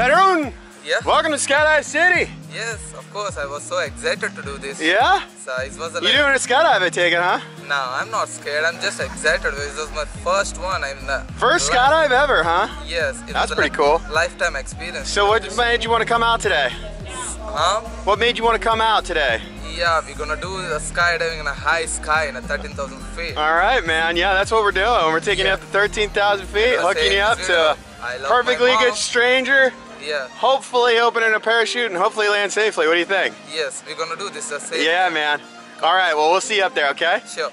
Yeah. Welcome to Skydive City. Yes, of course. I was so excited to do this. Yeah? So it was a You doing a skydive, I take it, huh? No, I'm not scared. I'm just excited. This was my first one. I'm the First li- skydive ever, huh? Yes. It That's pretty cool. Lifetime experience. So what made you want to come out today? Huh? What made you want to come out today? Yeah, we're gonna do the skydiving in a high sky in a 13,000 feet. All right, man. Yeah, that's what we're doing. We're taking you up to 13,000 feet, hooking you up to a perfectly good stranger, Yeah. hopefully opening a parachute and hopefully land safely. What do you think? Yes, we're gonna do this uh, same. Yeah, man. All right, well, we'll see you up there, okay? Sure.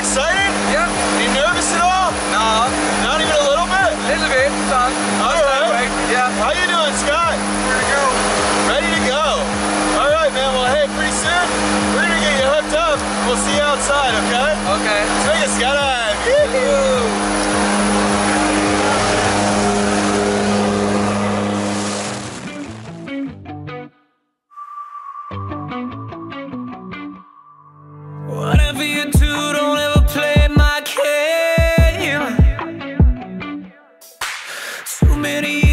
You're excited? Yeah. You nervous at all? No, Not even a little bit? A little bit, son. All right. Yeah. How you doing, Scott? Here we go. Ready to go. All right, man. Well, hey, pretty soon we're gonna get you hooked up. We'll see you outside, okay? Okay. Take a skydive. Ooh. Whatever many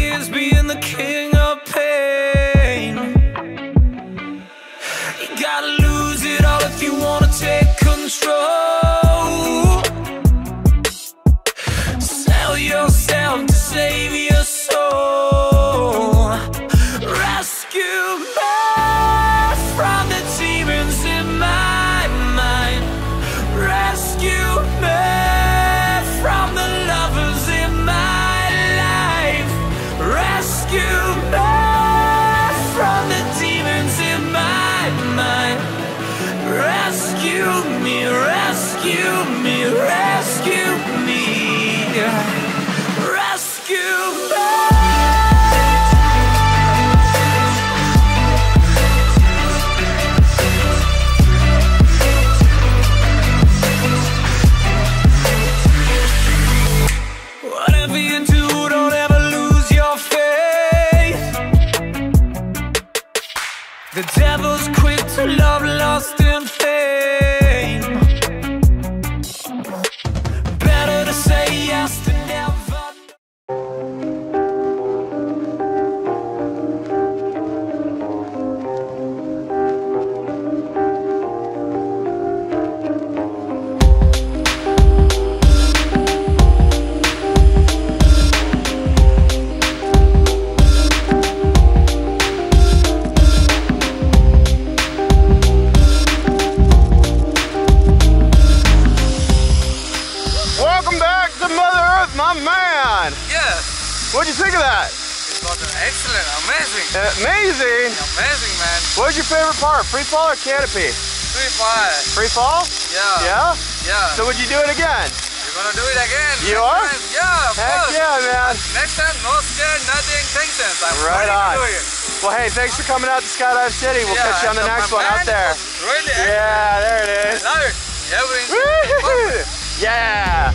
Rescue me, rescue me, rescue me. Rescue me. Whatever you do, don't ever lose your faith. The devil's quick to love, lost in my man. Yeah. What'd you think of that? It was excellent, amazing, uh, Amazing. amazing, man. What was your favorite part? Free fall or canopy? Free fall. Free fall? Yeah. Yeah? Yeah. So would you do it again? We're gonna do it again. You next are? time. Yeah, of Heck course. yeah, man. Next time, no scared, nothing, tensions. I'm Right on. to do it. Well, hey, thanks for coming out to Skydive City. We'll yeah, catch you on the next one out there. Really excellent. Yeah, there it is. I love it. Yeah.